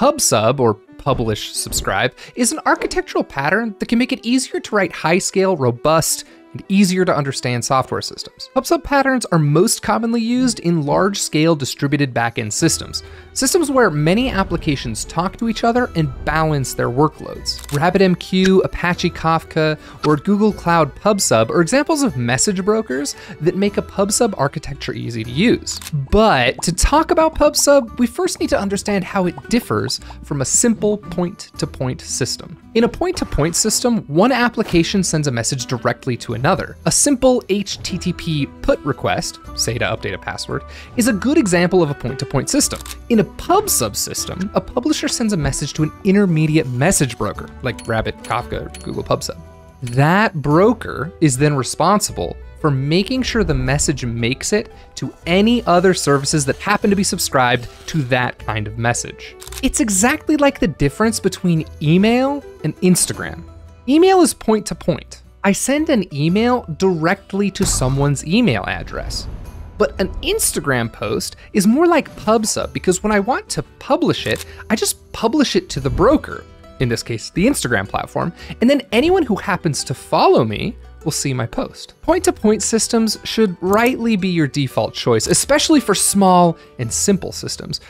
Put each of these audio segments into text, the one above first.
PubSub, or publish subscribe, is an architectural pattern that can make it easier to write high scale, robust, and easier to understand software systems. PubSub patterns are most commonly used in large-scale distributed backend systems, systems where many applications talk to each other and balance their workloads. RabbitMQ, Apache Kafka, or Google Cloud PubSub are examples of message brokers that make a PubSub architecture easy to use. But to talk about PubSub, we first need to understand how it differs from a simple point-to-point -point system. In a point-to-point -point system, one application sends a message directly to another. A simple HTTP put request, say to update a password, is a good example of a point-to-point -point system. In a PubSub system, a publisher sends a message to an intermediate message broker, like Rabbit, Kafka, or Google PubSub. That broker is then responsible for making sure the message makes it to any other services that happen to be subscribed to that kind of message. It's exactly like the difference between email and Instagram. Email is point to point. I send an email directly to someone's email address. But an Instagram post is more like PubSub because when I want to publish it, I just publish it to the broker, in this case, the Instagram platform, and then anyone who happens to follow me will see my post. Point-to-point systems should rightly be your default choice, especially for small and simple systems.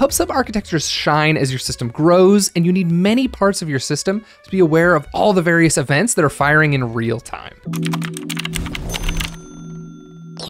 PubSub architectures shine as your system grows, and you need many parts of your system to be aware of all the various events that are firing in real time.